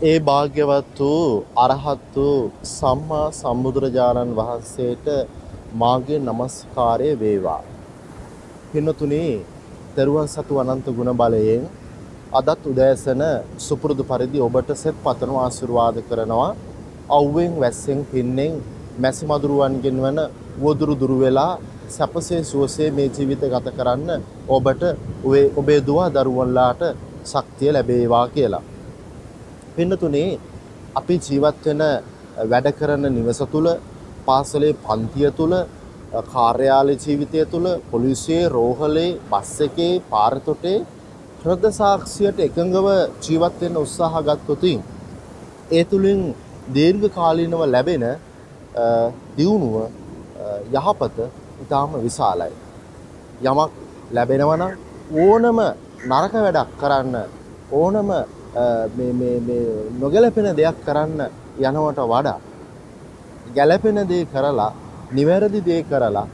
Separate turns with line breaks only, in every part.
ඒ භාග්‍යවත් වූ අරහත් වූ සම්මා සම්බුදුරජාණන් වහන්සේට මාගේ নমස්කාරය වේවා. පින්නතුනි, තෙරුවන් සතු අනන්ත ගුණ බලයෙන් අදත් උදෑසන සුපුරුදු පරිදි ඔබට සෙත් පතන ආශිර්වාද කරනවා. අවුවෙන් වැස්සෙන් පින්නෙන් මැසි මදුරුවන්ගෙන් වන වදුරු දුරු වෙලා සැපසේ සුවසේ මේ ජීවිත ගත කරන්න ඔබට ඔබේ දුව දරුවන්ලාට ශක්තිය ලැබේවා කියලා. පින්නතුනේ අපි ජීවත් වෙන වැඩ කරන නිවස තුල පාසලේ පන්තිය තුල කාර්යාලය ජීවිතය තුල පොලිසියේ රෝහලේ බස් එකේ පාර තොටේ හෘද සාක්ෂියට එකඟව ජීවත් වෙන්න උත්සාහ ගත්තොත් ඒ තුලින් දීර්ඝ කාලීනව ලැබෙන දියුණුව යහපත ඉතාම විශාලයි. යමක් ලැබෙනවා නම් ඕනම නරක වැඩක් කරන්න ඕනම මේ මේ මේ නොගැලපෙන දෙයක් කරන්න යනවට වඩා ගැළපෙන දේ කරලා නිවැරදි දේ කරලා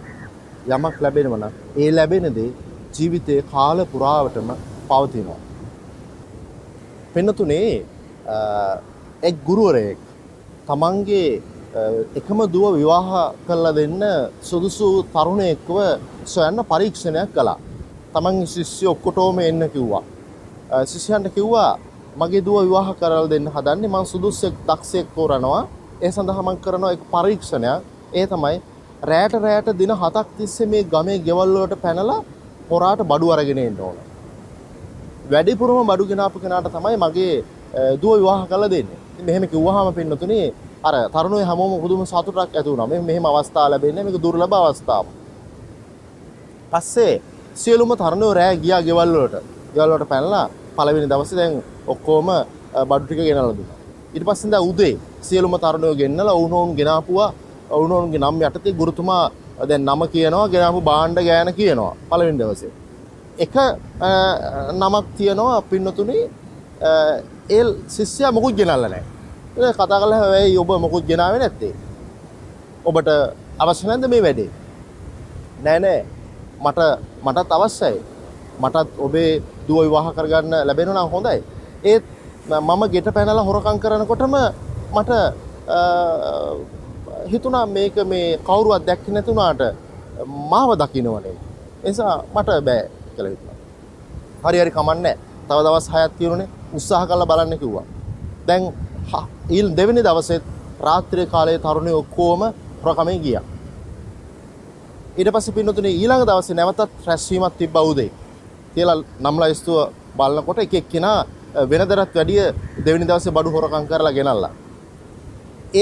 යමක් ලැබෙනවා නම් ඒ ලැබෙන දේ ජීවිතේ කාල පුරාවටම පවතිනවා. පෙන්නතුනේ එක් ගුරුවරයෙක් තමන්ගේ එකම දුව විවාහ කරලා දෙන්න සුදුසු තරුණයෙක්ව සොයන්න පරීක්ෂණයක් කළා. තමන්ගේ ශිෂ්‍ය ඔක්කොටම එන්න කිව්වා. ශිෂ්‍යයන්ට කිව්වා මගේ දුව විවාහ කරලා දෙන්න හදන්නේ මම සුදුස්සෙක් දක්ෂයෙක් තෝරනවා. ඒ සඳහා මම කරනවා එක පරීක්ෂණයක්. ඒ තමයි රැයට රැයට දින 7ක් තිස්සේ මේ ගමේ ගෙවල් වලට පැනලා හොරාට බඩු අරගෙන එන්න ඕන. වැඩිපුරම බඩු ගෙනාපු කෙනාට තමයි මගේ දුව විවාහ කරලා දෙන්නේ. ඉතින් මෙහෙම කිව්වහම පින්නතුනේ අර තරුණයෝ හැමෝම පුදුම සතුටක් ඇති වුණා. මේ මෙහෙම අවස්ථා ලැබෙන්නේ මේක දුර්ලභ අවස්ථාවක්. පස්සේ සියලුම තරුණයෝ රෑ ගියා ගෙවල් වලට. ගෙවල් වලට පැනලා පළවෙනි දවසේ දැන් ඔක්කොම බඩු ටික ගෙනල්ලා දුන්නා. ඊට පස්සේ දැන් උදේ සියලුම තරුණයෝ ගෙන්නලා වුණෝන් ගෙනාපුවා වුණෝන්ගේ නම් යටතේ ගුරුතුමා දැන් නම කියනවා ගෙනාපු භාණ්ඩ ගෑන කියනවා පළවෙනි දවසේ. එක නමක් තියෙනවා පින්නතුනේ ඒ ශිෂ්‍යයා මොකුත් ගෙනල්ලා නැහැ. ඒක කතා කරලා හැබැයි ඔබ මොකුත් ගෙනාවේ නැත්තේ. ඔබට අවශ්‍ය නැද්ද මේ වැඩේ? නෑ නෑ. මට මටත් අවශ්‍යයි. මටත් ඔබේ දුව විවාහ කරගන්න ලැබෙනවා නම් හොඳයි. ඒත් මම ගෙට පැනලා හොරකම් කරනකොටම මට හිතුණා මේක මේ කවුරුවත් දැක්කේ නැතුණාට මාව දකින්නවනේ. ඒ නිසා මට බෑ කියලා හිතුණා. හරි හරි කමන්නේ. තව දවස් 6ක් තියෙනුනේ උත්සාහ කරලා බලන්න කිව්වා. දැන් ඊල් දෙවෙනි දවසෙත් රාත්‍රී කාලයේ තරුණයෝ ඔක්කොම හොරකමෙන් ගියා. ඊට පස්සේ පින්නතුනේ ඊළඟ දවසේ නැවතත් රැස්වීමක් තිබ්බ උදේ. කියලා නම් ලයිස්තුව බලනකොට එක එක්කෙනා වෙනදටත් වැඩිය දෙවෙනි දවසේ බඩු හොරකම් කරලා ගෙනල්ලා.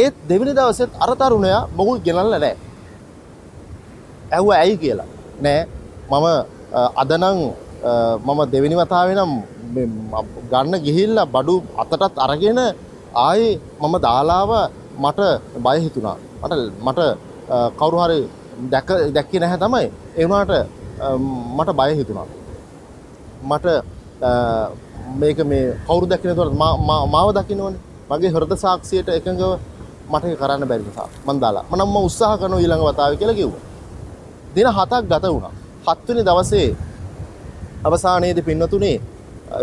ඒත් දෙවෙනි දවසෙත් අර තරුණයා මොකුත් ගෙනල්ලා නැහැ. ඇහුවා ඇයි කියලා. නෑ මම අද නම් මම දෙවෙනි වතාවේ නම් ගන්න ගිහිල්ලා බඩු අතටත් අරගෙන ආයේ මම දාලාව මට බය හිතුණා. මට මට කවුරු හරි දැක දැක්කේ නැහැ තමයි. ඒ වුණාට මට බය හිතුණා. මට මේක මේ කවුරු දැක්කේ නැතුව මාව දකින්නෝනේ. මගේ හෘද සාක්ෂියට එකඟව මට කරන්න බැරි නිසා මම දාලා. මම නම් උත්සාහ කරනවා ඊළඟ වතාවේ කියලා කිව්වා. දින 7ක් ගත වුණා. 7 වෙනි දවසේ අවසානයේදී පින්නතුනේ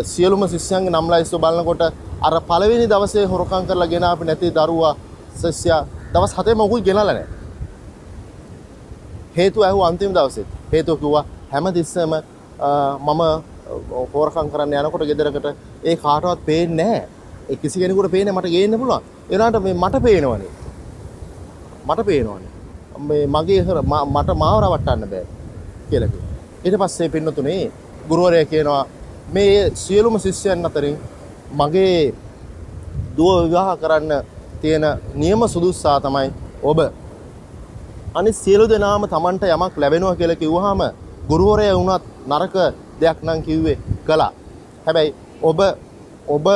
සියලුම ශිෂ්‍යයන්ගේ නම් ලයිස්තු බලනකොට අර පළවෙනි දවසේ හොරකම් කරලා ගෙන ආපු නැති දරුවා ශිෂ්‍යයා දවස් 7ෙම මොකුත් ගෙනලා නැහැ. හේතුව ඇහුව අන්තිම දවසේ. හේතුව කිව්වා හැමතිස්සෙම මම හොරකම් කරන්න යනකොට ගෙදරකට ඒ කාටවත් පේන්නේ නැහැ. ඒ කිසි කෙනෙකුට පේන්නේ මට ගේන්න පුළුවන්. ඒ වුණාට මේ මට පේනවනේ. මට පේනවනේ. මේ මගේ මට මාව රවට්ටන්න බෑ කියලා කිව්වා. ඊට පස්සේ පින්නතුනේ ගුරුවරයා කියනවා මේ සියලුම ශිෂ්‍යයන් අතරින් මගේ දුව විවාහ කරන්න තියෙන නියම සුදුස්සා තමයි ඔබ. අනිත් සියලු දෙනාම Tamanට යමක් ලැබෙනවා කියලා කිව්වහම ගුරුවරයා වුණත් නරක දෙයක් නම් කිව්වේ කළා. හැබැයි ඔබ ඔබ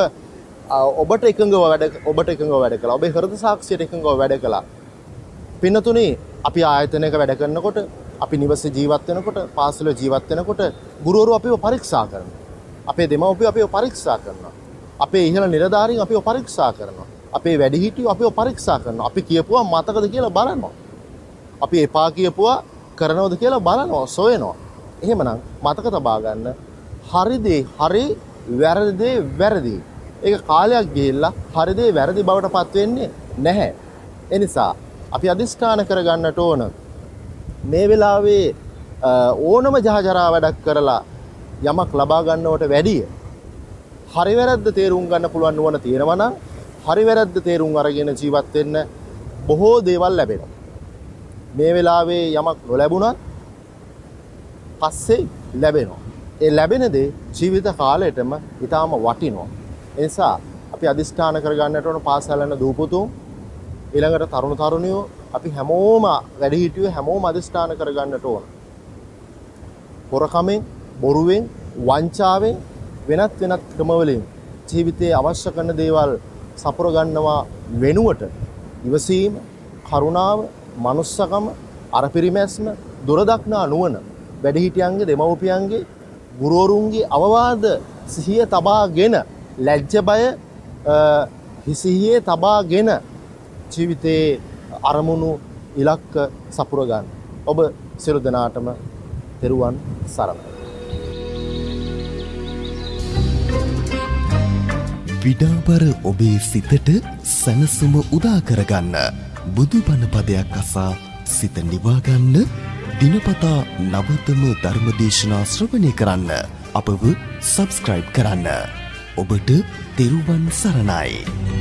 ඔබට එකඟව වැඩ ඔබට එකඟව වැඩ කළා. ඔබේ හෘද සාක්ෂියට එකඟව වැඩ කළා. පින්නතුනේ අපි ආයතනයක වැඩ කරනකොට අපි නිවසේ ජීවත් වෙනකොට පාසල ජීවත් වෙනකොට ගුරුවරු අපිව පරීක්ෂා කරනවා. අපේ දෙමව්පියෝ අපිව පරීක්ෂා කරනවා. අපේ ඉහළ නිලධාරීන් අපිව පරීක්ෂා කරනවා. අපේ වැඩිහිටියෝ අපිව පරීක්ෂා කරනවා. අපි කියපුවා මතකද කියලා බලනවා. අපි එපා කියපුවා කරනවද කියලා බලනවා, සොයනවා. එහෙමනම් මතක තබා ගන්න හරි දේ හරි වැරදි දේ වැරදි. ඒක කාලයක් ගිහිල්ලා හරිදේ වැරදි බවට පත් වෙන්නේ නැහැ. ඒ නිසා අපි අදිස්ථාන කරගන්නට ඕන මේ වෙලාවේ ඕනම ජහජරා වැඩක් කරලා යමක් ලබා ගන්නවට වැඩිය හරි වැරද්ද තේරුම් ගන්න පුළුවන් නුවණ තියෙනවා නම් හරි වැරද්ද තේරුම් අරගෙන ජීවත් වෙන්න බොහෝ දේවල් ලැබෙනවා. මේ වෙලාවේ යමක් නොලැබුණත් පස්සේ ලැබෙනවා. ඒ ලැබෙන දේ ජීවිත කාලයටම ඊටාම වටිනවා. ඒ නිසා අපි අදිෂ්ඨාන කරගන්නට ඕන පාසල් යන දූපුතුන් ඊළඟට තරුණ තරුණියෝ අපි හැමෝම වැඩිහිටියෝ හැමෝම අදිෂ්ඨාන කරගන්නට ඕන. හොරකමෙන්, බොරුවෙන්, වංචාවෙන් වෙනත් වෙනත් ක්‍රමවලින් ජීවිතයේ අවශ්‍ය කරන දේවල් සපුර ගන්නවා වෙනුවට ඉවසීම, කරුණාව, manussකම, අරපිරිමැස්ම, දුරදක්නා නුවණ වැඩිහිටියන්ගේ දෙමව්පියන්ගේ ගුරුවරුන්ගේ අවවාද සිහිය තබාගෙන ලැජ්ජ බය හිසිහියේ තබාගෙන ජීවිතයේ අරමුණු ඉලක්ක සපුර ගන්න. ඔබ සියලු දෙනාටම තෙරුවන් සරණයි.
විඩාබර ඔබේ සිතට සැනසුම උදා කරගන්න බුදුබණ පදයක් අසා සිත නිවාගන්න දිනපතා නවතම ධර්මදේශනා ශ්‍රවණය කරන්න අපව සබස්ක්‍රයිබ් කරන්න. ඔබට තෙරුවන් සරණයි.